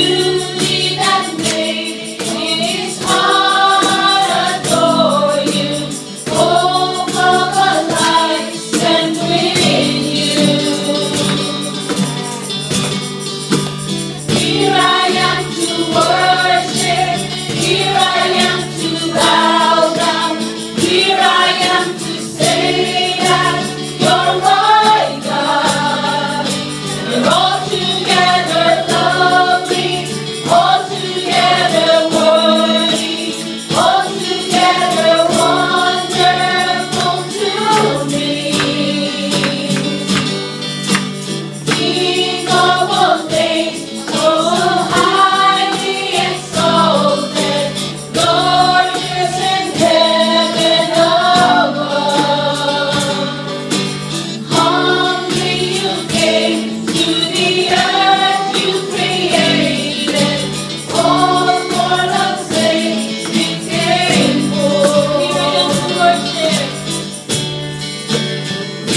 you.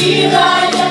He thy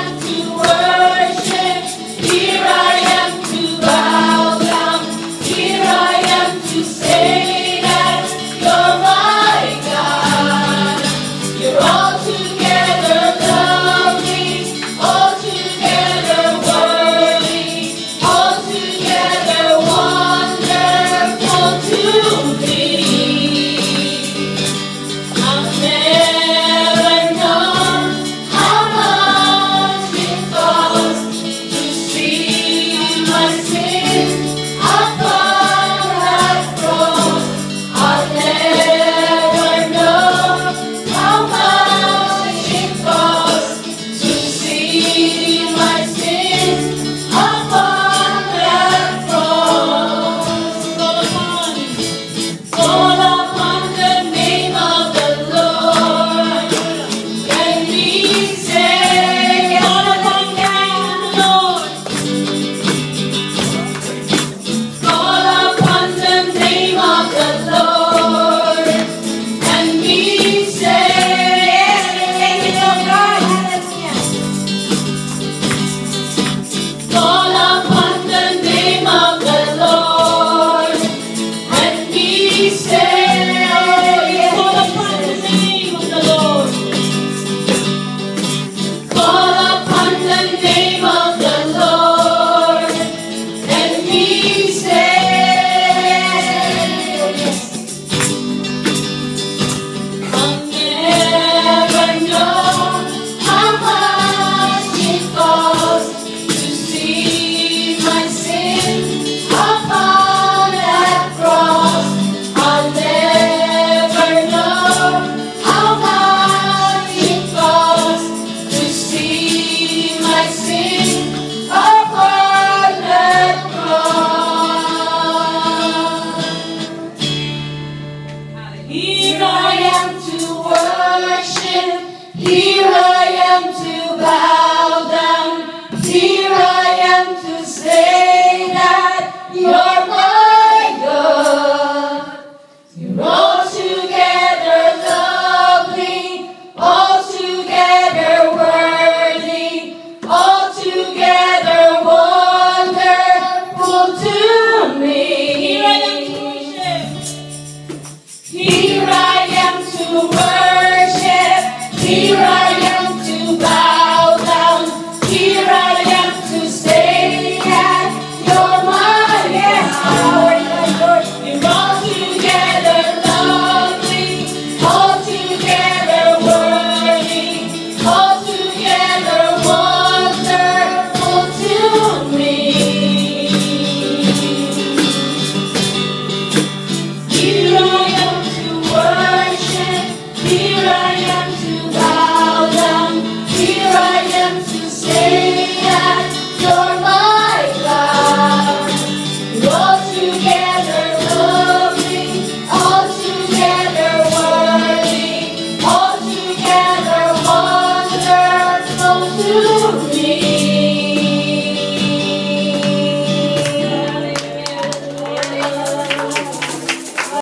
here I am to bow. Here I am